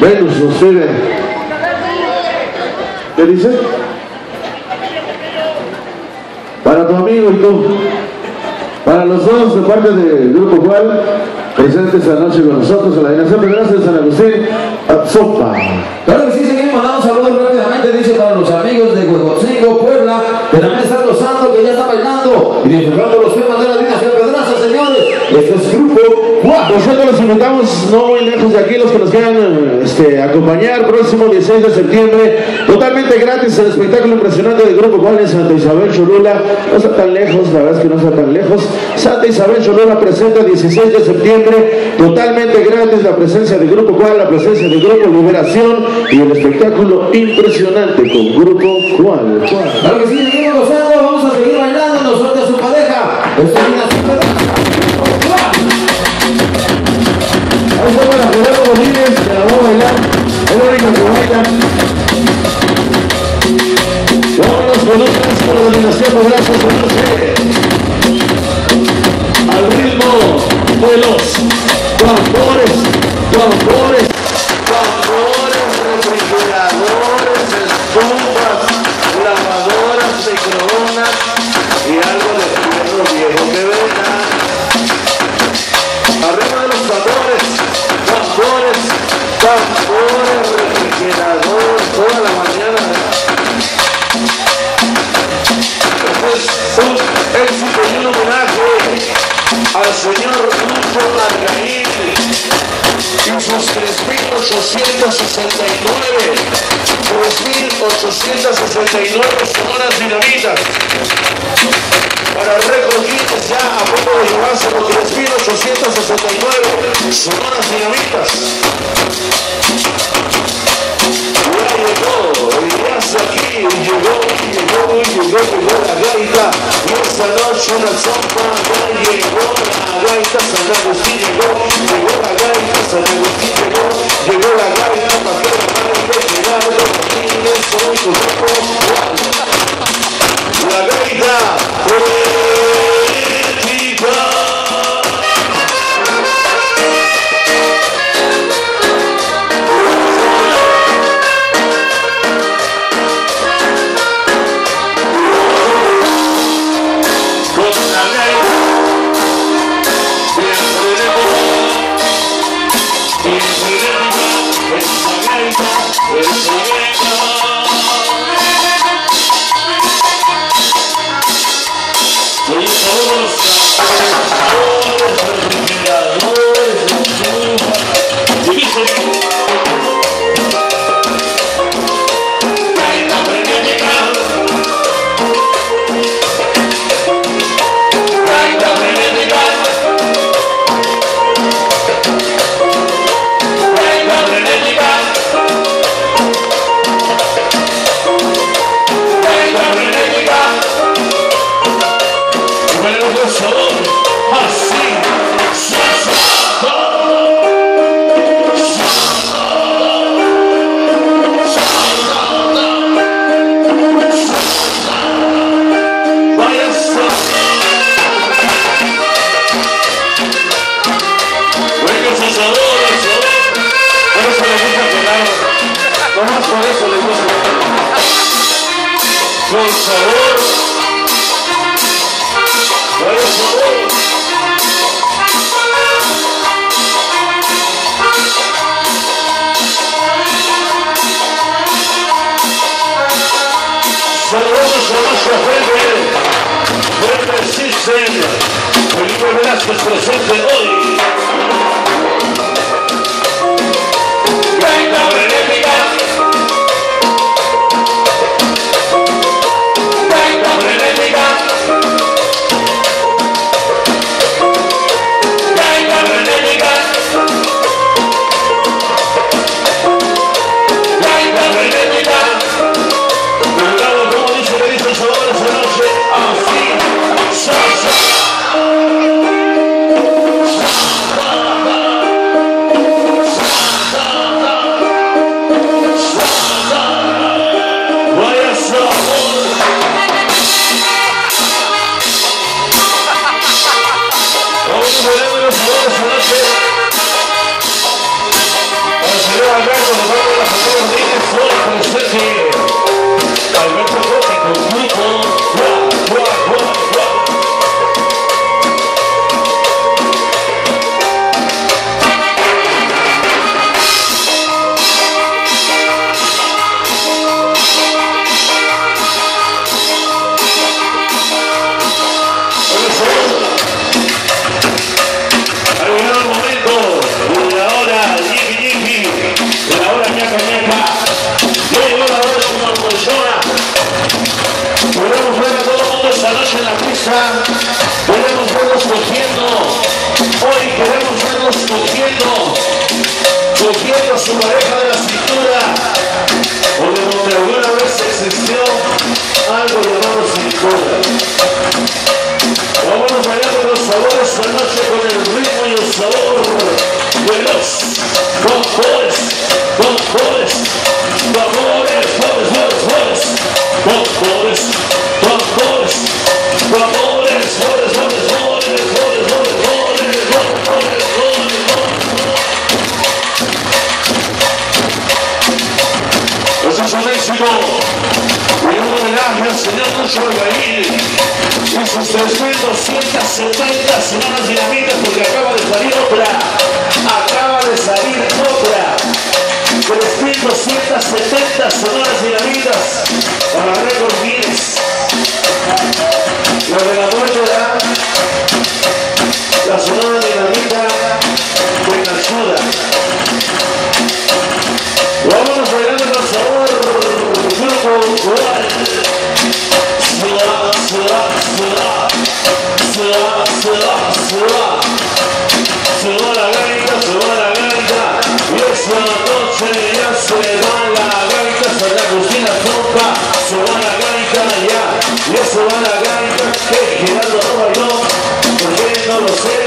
Venus nos. ¿Qué dice? Para tu amigo y tú. Para los dos, de parte del Grupo Cual, presentes esta noche con nosotros en la Dinación de Gracias de San Agustín, Sopa. Claro que sí, seguimos mandando saludos rápidamente, dice para los amigos de Huejotzingo, Puebla, que también están gozando, que ya están bailando y disfrutando los temas esto es grupo Nosotros los invitamos no muy lejos de aquí, los que nos quieran este, acompañar, próximo 16 de septiembre, totalmente gratis el espectáculo impresionante del grupo 4 en Santa Isabel Cholula. No está tan lejos, la verdad es que no está tan lejos. Santa Isabel Cholula presenta 16 de septiembre, totalmente gratis la presencia del grupo 4, la presencia del grupo Liberación y el espectáculo impresionante con grupo 4. De brazos, no sé. Al ritmo de los tambores, tambores, tambores, refrigeradores, estufas, lavadoras, microondas y algo de fierro viejo que venga. Arriba de los tambores, tambores, tambores, 3.869, 3.869 sonoras dinamitas para recoger ya a poco de llevarse los 3.869 sonoras dinamitas. Ya llegó, ya está aquí, llegó, llegó, llegó, llegó la gaita. Y esta noche una sopa, ya llegó la gaita, San Agustín llegó, llegó la gaita, San Agustín llegó, esa gaita, por eso le gusta. Sabor. Vaya sabor. Saludos a nuestra gente. Felipe Velázquez presente Hoy queremos vernos cogiendo, cogiendo a su pareja de la cintura, o de donde alguna vez existió algo llamado cintura. Vámonos bailando los sabores de la noche. Al señor Lucho Albaín y sus 3.270 semanas dinamitas porque acaba de salir otra, acaba de salir otra, 3.270 Carlos